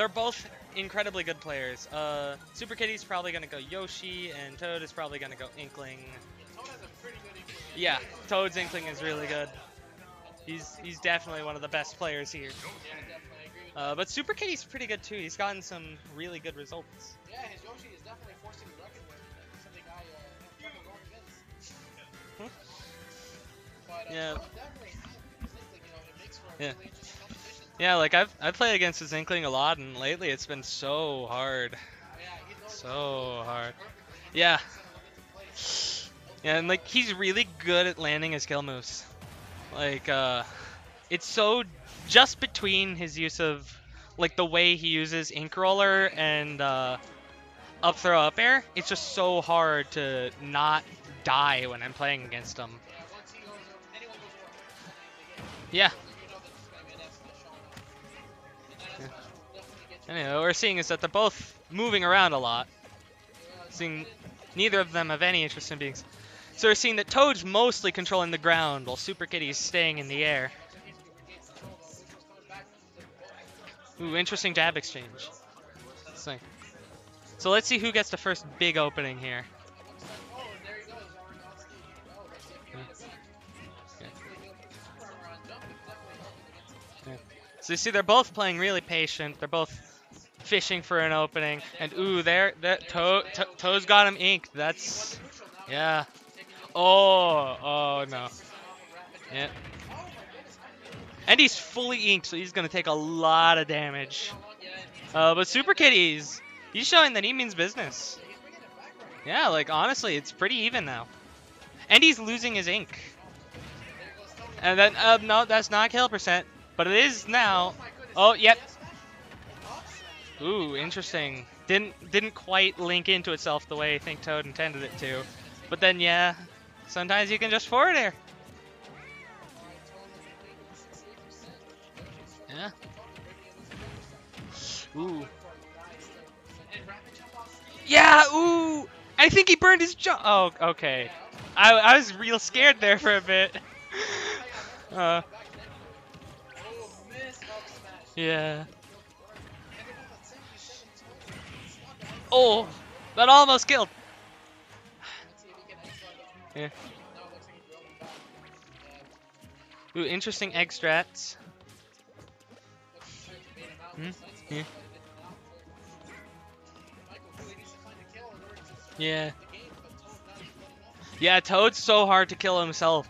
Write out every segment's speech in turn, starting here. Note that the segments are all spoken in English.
they're both incredibly good players. Uh, Super Kitty's probably gonna go Yoshi, and Toad is probably gonna go Inkling. Yeah, Toad's Inkling is really good. He's he's definitely one of the best players here. Uh, but Super Kitty's pretty good too. He's gotten some really good results. Yeah, his Yoshi is definitely forcing the record with something I uh, trouble going against. But uh, Yeah. Toad definitely instinct, you know, it makes for a Yeah. really. Yeah, like I've I've played against his Inkling a lot, and lately it's been so hard, so hard. Yeah, yeah, and like he's really good at landing his kill moves. Like uh, it's so just between his use of like the way he uses Ink Roller and uh, up throw up air. It's just so hard to not die when I'm playing against him. Yeah, Anyway, what we're seeing is that they're both moving around a lot. Seeing neither of them have any interest in being. So we're seeing that Toad's mostly controlling the ground while Super Kitty's staying in the air. Ooh, interesting jab exchange. So, let's see who gets the first big opening here. So you see, they're both playing really patient. They're both fishing for an opening. And ooh, there, that Toad, To- got him inked. That's, yeah. Oh, oh no. Yeah. And he's fully inked, so he's gonna take a lot of damage. Uh, but Super Kitties, he's showing that he means business. Yeah, like honestly, it's pretty even now. And he's losing his ink. And then, uh, no, that's not kill percent, but it is now. Oh, yep. Ooh, interesting. Didn't didn't quite link into itself the way I think Toad intended it to. But then, yeah, sometimes you can just forward air. Yeah. Ooh. Yeah, ooh! I think he burned his jump. Oh, okay. I, I was real scared there for a bit. Uh, yeah. Oh, that almost killed. Yeah. Ooh, interesting egg strats. Hmm? Yeah. Yeah. Yeah, Toad's so hard to kill himself.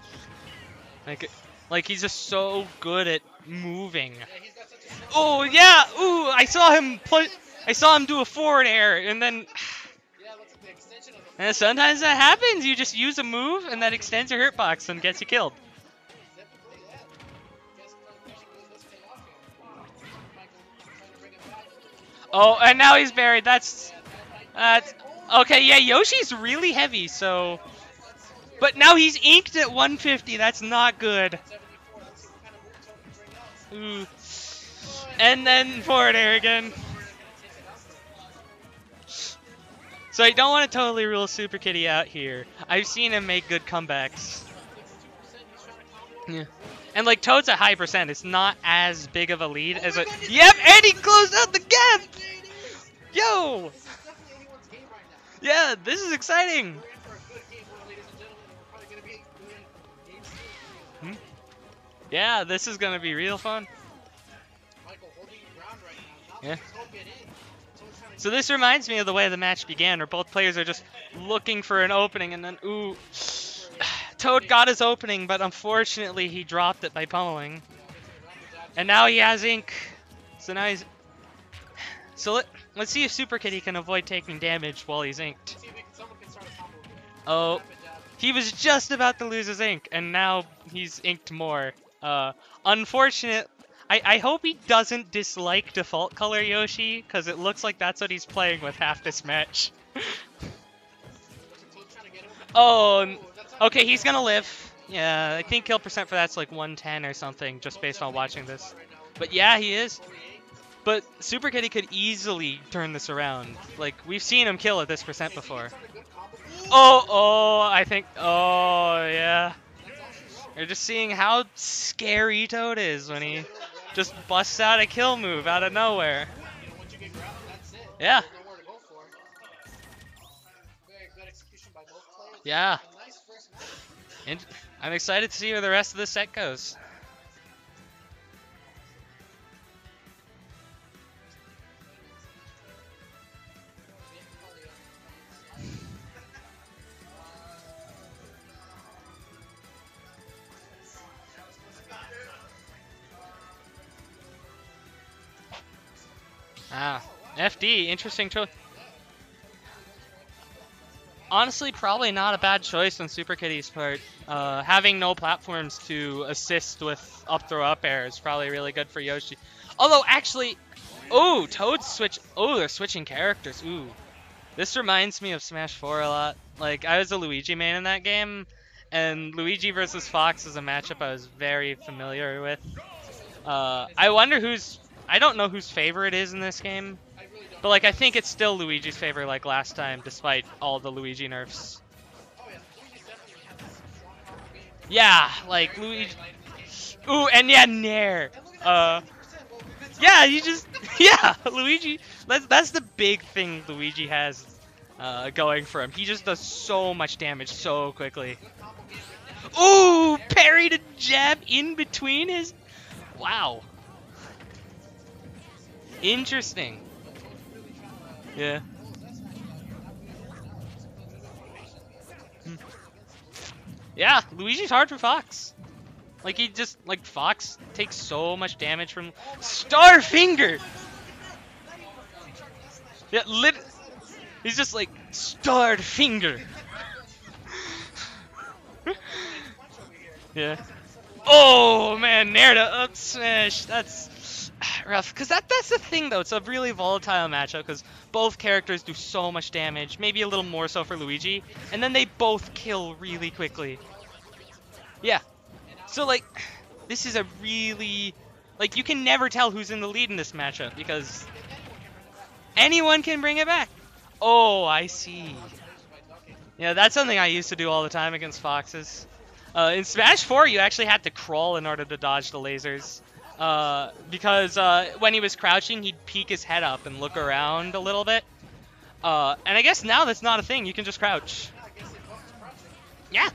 Like, like he's just so good at moving. Oh yeah! Ooh, I saw him put. I saw him do a forward air, and then. And sometimes that happens. You just use a move, and that extends your hurt box and gets you killed. Oh, and now he's buried. That's. That's. Okay, yeah, Yoshi's really heavy, so. But now he's inked at 150. That's not good. Ooh. And then forward air again. So I don't want to totally rule Super Kitty out here. I've seen him make good comebacks. Yeah. And like Toad's a high percent. It's not as big of a lead as a. Yep, and he closed out the gap. Yo. Yeah, this is exciting. Hmm? Yeah, this is gonna be real fun. Yeah. So this reminds me of the way the match began, where both players are just looking for an opening, and then ooh, Toad got his opening, but unfortunately he dropped it by pummeling. And now he has ink. So now he's. So let, let's see if Super Kitty can avoid taking damage while he's inked. Oh, he was just about to lose his ink, and now he's inked more. Uh, unfortunate. I, I hope he doesn't dislike default color Yoshi, because it looks like that's what he's playing with half this match. oh, okay, he's gonna live. Yeah, I think kill percent for that's like 110 or something, just based on watching this. But yeah, he is. But Super Kitty could easily turn this around. Like, we've seen him kill at this percent before. Oh, oh, I think, oh, yeah. You're just seeing how scary Toad is when he just busts out a kill move out of nowhere. Yeah. Yeah. And I'm excited to see where the rest of the set goes. Ah, FD, interesting choice. Honestly, probably not a bad choice on Super Kitty's part. Uh, having no platforms to assist with up throw up air is probably really good for Yoshi. Although, actually, oh, Toad switch. Oh, they're switching characters. Ooh, this reminds me of Smash 4 a lot. Like, I was a Luigi main in that game, and Luigi versus Fox is a matchup I was very familiar with. Uh, I wonder who's. I don't know whose favorite is in this game. But like I think it's still Luigi's favorite like last time, despite all the Luigi nerfs. Yeah, like Luigi. Ooh, and yeah, Nair. Uh, 50%, what we've been yeah, you just yeah, Luigi. That's that's the big thing Luigi has uh, going for him. He just does so much damage so quickly. Ooh, parried a jab in between his. Wow. Really patient. Yeah, Luigi's hard for Fox. Like he just like Fox takes so much damage from Starfinger. Yeah, lit. He's just like Starfinger. yeah. Oh man, to up smash. That's rough. Cause that that's the thing though. It's a really volatile matchup because both characters do so much damage. Maybe a little more so for Luigi, and then they both kill really quickly. Yeah. So like, this is a really like you can never tell who's in the lead in this matchup because anyone can bring it back. Oh, I see. Yeah, that's something I used to do all the time against foxes. Uh, in Smash 4, you actually had to crawl in order to dodge the lasers. Uh, because uh, when he was crouching, he'd peek his head up and look around a little bit. Uh, and I guess now that's not a thing. You can just crouch. Yeah.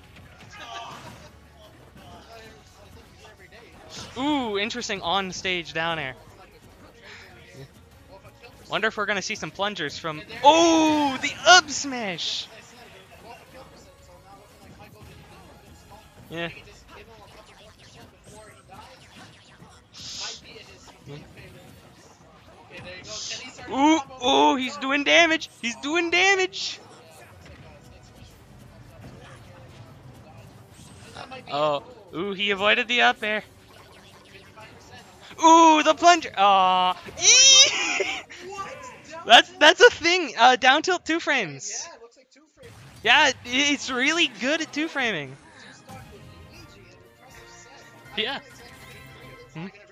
Yeah. Ooh, interesting on stage down air. Wonder if we're gonna see some plungers from. Oh, the up smash. I Ooh, ooh, he's doing damage. He's doing damage. Oh, ooh, he avoided the up air. Ooh, the plunger. Aw. That's that's a thing. Uh, down tilt two frames. Yeah, looks like two frames. Yeah, it's really good at two framing. Two stock with Luigi, an impressive set. Yeah. I'm excited for game three. It looks Hmm.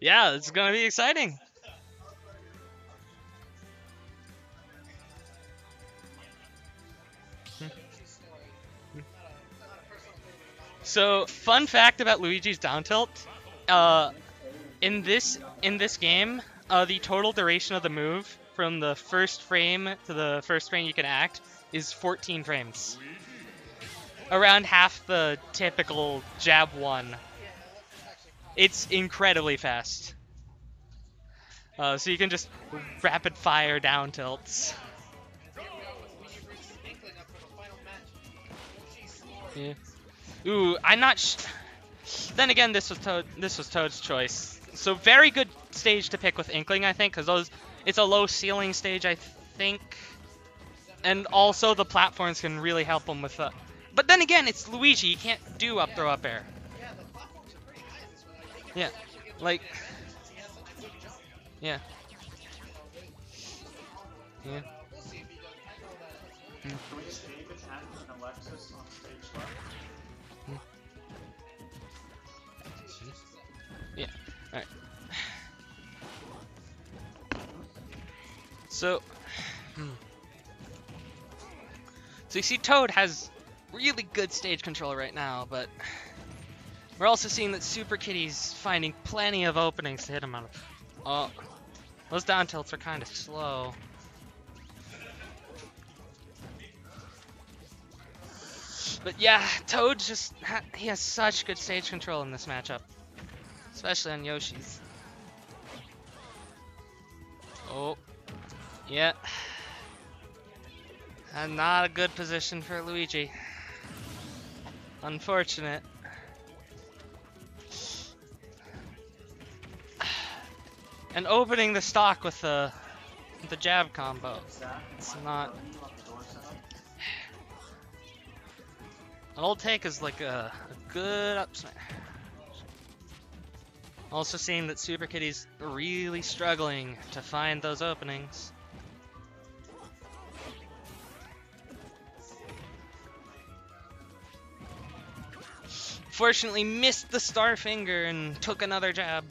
Yeah, it's gonna be exciting. So, fun fact about Luigi's down tilt. Uh, in this in this game, uh, the total duration of the move from the first frame to the first frame you can act is 14 frames. Around half the typical jab one. It's incredibly fast. Uh, so you can just rapid fire down tilts. The. Yeah. Ooh, I'm not. Then again, this was Toad. This was Toad's choice. So very good stage to pick with Inkling, I think, because those. It's a low ceiling stage, I think, and also the platforms can really help him with. Uh, but then again, it's Luigi. He can't do up throw up air. Yeah, like-. Yeah. Yeah. Mm. Yeah. All right. So, hmm. so you see, Toad has really good stage control right now, but we're also seeing that Super Kitty's finding plenty of openings to hit him on. Oh, those down tilts are kind of slow. But yeah, Toad just, ha he has such good stage control in this matchup. Especially on Yoshi's. Oh, yeah. And not a good position for Luigi. Unfortunate. And opening the stock with the the jab combo. It's not-? An old take is like a, a good up smash. Also seeing that Super Kitty's really struggling to find those openings. Fortunately missed the star finger and took another jab.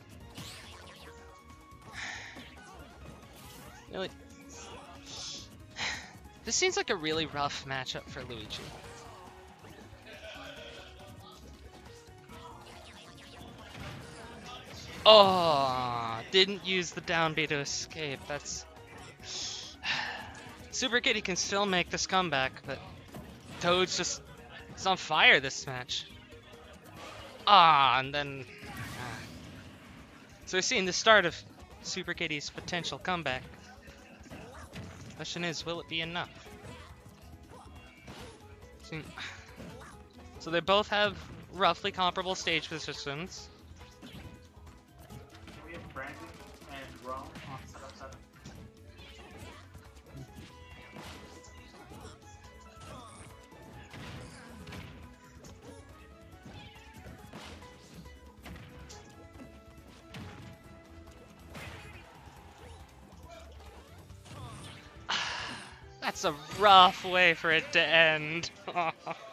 This seems like a really rough matchup for Luigi. Oh, didn't use the down B to escape. That's. Super Kitty can still make this comeback, but Toad's just. It's on fire this match. Ah, and then. ah. So we're seeing the start of Super Kitty's potential comeback. Question is, will it be enough? So they both have roughly comparable stage positions. We have Brandon and Rome That's a rough way for it to end.